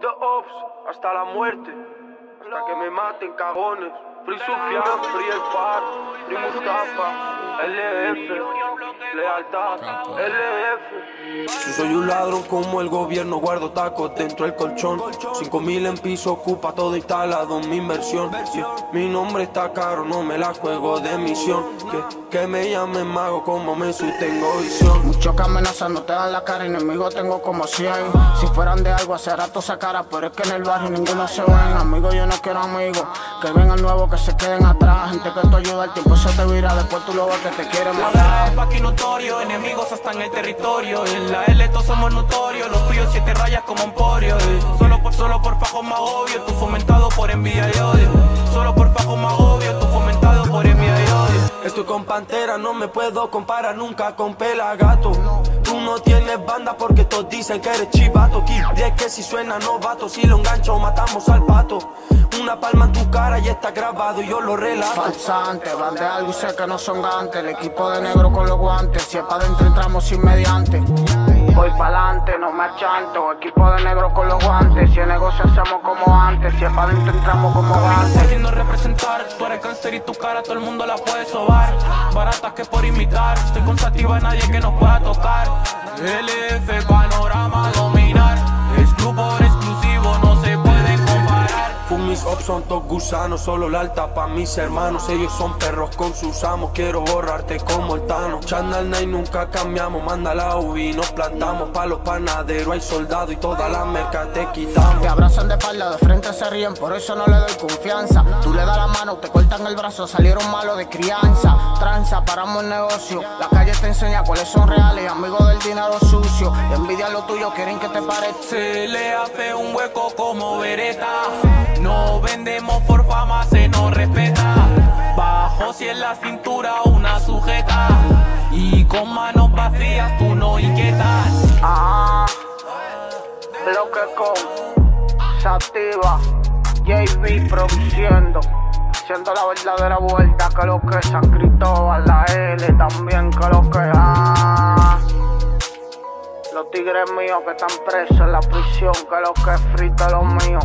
The ops, hasta la muerte. Hasta que me maten, cagones. Free Sufian, Free El Par, Free Mustafa, LF, Lealtad, LF. Si soy un ladrón como el gobierno, guardo tacos dentro del colchón. Cinco mil en piso, ocupa todo instalado mi inversión. mi nombre está caro, no me la juego de misión. Que, que me llamen mago, como me tengo visión. Muchos que amenazan no te dan la cara, enemigos tengo como 100. Si fueran de algo, hace rato sacara, pero es que en el barrio ninguno se ven. Amigo, yo no quiero amigos, que vengan nuevo que se queden atrás. Gente que te ayuda, el tiempo se te vira, después tú lo ves que te quieren matar. Enemigos hasta en el territorio. En la L todos somos notorios, los tuyos siete rayas como emporio. Solo por, solo por fajo más obvio, tú fomentado por envidia y odio. Solo por fajo más obvio, tú fomentado por envidia y odio. Estoy con Pantera, no me puedo comparar nunca con Pelagato. Tú no tienes banda porque todos dicen que eres chivato. De que si suena novato, si lo engancho matamos al pato. Una palma en tu cara y está grabado y yo lo relato. Falsante, van de algo y sé que no son gantes. El equipo de negro con los guantes. Si es pa' dentro entramos sin mediante. Voy pa'lante, no me achanto. Equipo de negro con los guantes. Si el negocio hacemos como antes. Si es pa' dentro entramos como antes. Haciendo representar, tú eres cáncer y tu cara todo el mundo la puede sobar. Baratas que por imitar. Estoy con sativa, nadie que nos pueda tocar. LF, panorama, son todos gusanos, solo la alta pa' mis hermanos. Ellos son perros con sus amos, quiero borrarte como el Tano. Channel Night nunca cambiamos, manda la UV, nos plantamos pa' los panaderos. Hay soldados y toda la merca te quitamos. Te abrazan de espalda, de frente se ríen, por eso no le doy confianza. Tú le das la mano, te cortan el brazo, salieron malos de crianza. Tranza, paramos el negocio. La calle te enseña cuáles son reales, amigos del dinero sucio. Y envidia lo tuyo, quieren que te parezca. Se le hace un hueco como vereta. Vendemos por fama, se nos respeta. Bajo si en la cintura una sujeta. Y con manos vacías tú no inquietas. Ah, bloque con Sativa, JB produciendo, haciendo la verdadera vuelta que lo que San Cristóbal, la L también que lo que ah. Los tigres míos que están presos en la prisión, que lo que es frito lo mío.